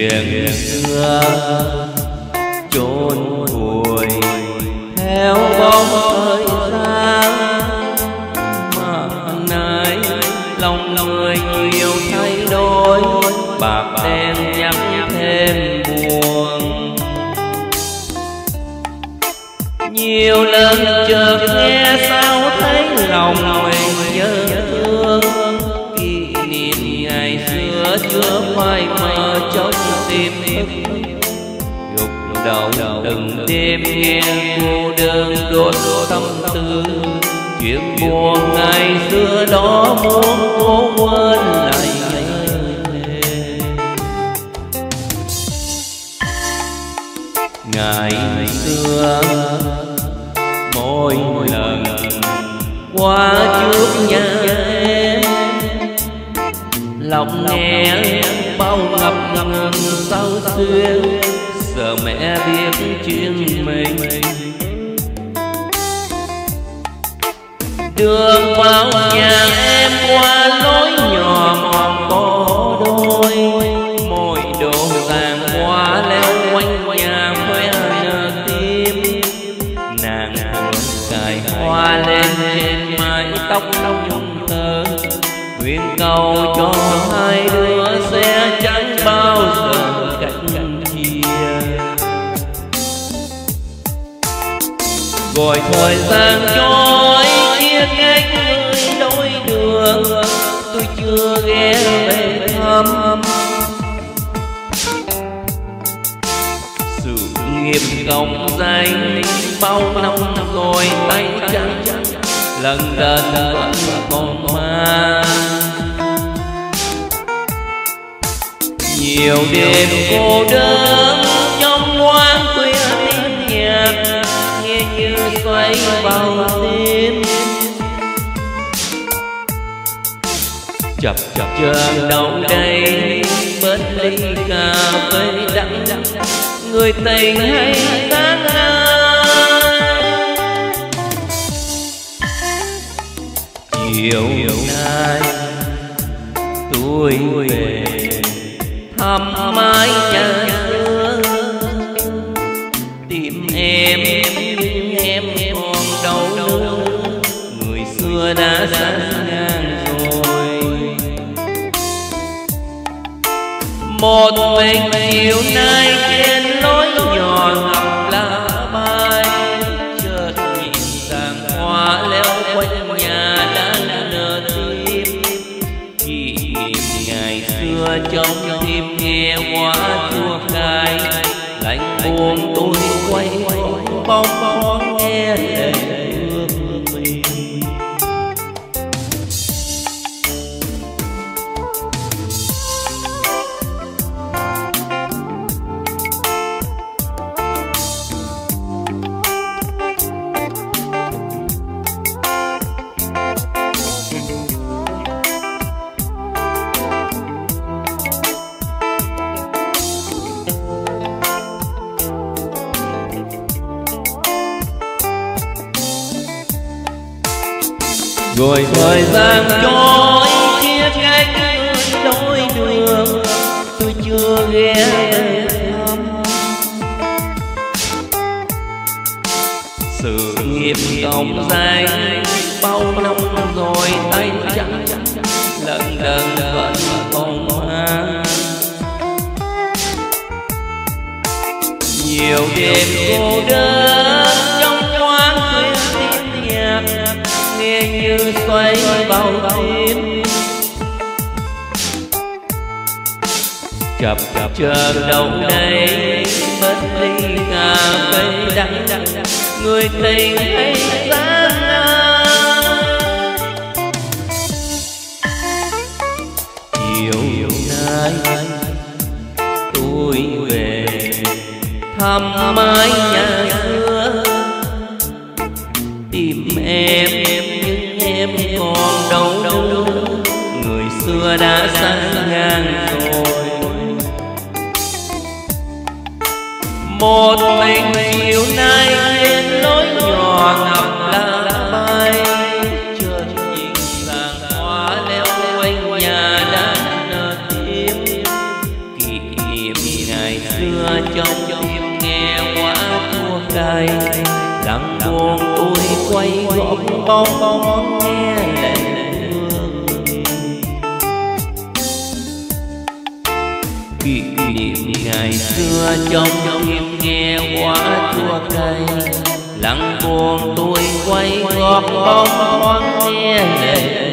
chuyện xưa chôn vùi theo bóng thời gian. Mà nay lòng người nhiều thay đổi, bạc đen nhắm thêm buồn. Nhiều lần chợt nghe sao thấy lòng mình nhớ thương, kỷ niệm ngày xưa chưa phai mờ trong tim. Gục đầu từng đêm nghe cô đơn đốt tâm tư. Chuyện buồn ngày xưa đó muốn cố quên lại ngày xưa, mỗi lần qua trước nhà lòng nghe bao ngập ngừng sao xuyên. sợ mẹ biết chuyện mình. đường vào nhà em qua lối nhỏ mòn có đôi. mỗi đồ vàng hoa leo quanh nhà khoe tim. nàng cài hoa lên trên mái tóc thơ nguyện cầu cho hai đứa sẽ chẳng bao giờ cách chia rồi thời gian trôi chia cách người đôi đường tôi chưa ghé về thăm. Sự nghiệp công danh bao năm rồi tay trắng. Lần lần vẫn còn nhiều đêm cô đơn trong ngoan khuya tiếng nhạc, nghe như xoay vào tim. Chập chập chờn đầu đây bên ly cà phê đắng. Người tình hay sáng chiều nay tôi về thăm mái nhà xưa tìm em em em còn đâu nữa. Người xưa đã xa ngang rồi. Một mình chiều nay trên lối nhỏ ngọc lá bay chợt nhìn sàn hoa trong tim nghe hoa chua cay. Lạnh buồn tôi quay bóng bóng rồi thời gian trôi chia cách đôi đường tôi chưa ghé về thăm sự nghiệp công danh bao năm rồi tay trắng lần lần vẫn còn mang nhiều đêm cô đơn nghe như xoay vào tim chập chập chờ đầu đây mất ly cà phê đắng. Người tình hay gian chiều nay tôi về, thăm mái nhà còn đâu đâu người xưa đã sang ngang rồi. Một mình chiều nay trên lối nhỏ ngập lá chưa nhìn vàng hoa leo quanh nhà đã nở tim. Kỷ niệm ngày xưa trong tim nghe quá thua cay lệ kỷ niệm ngày xưa trong tim nghe quá chua cay lặng buồn tôi quay gót bóng bóng nghe lệ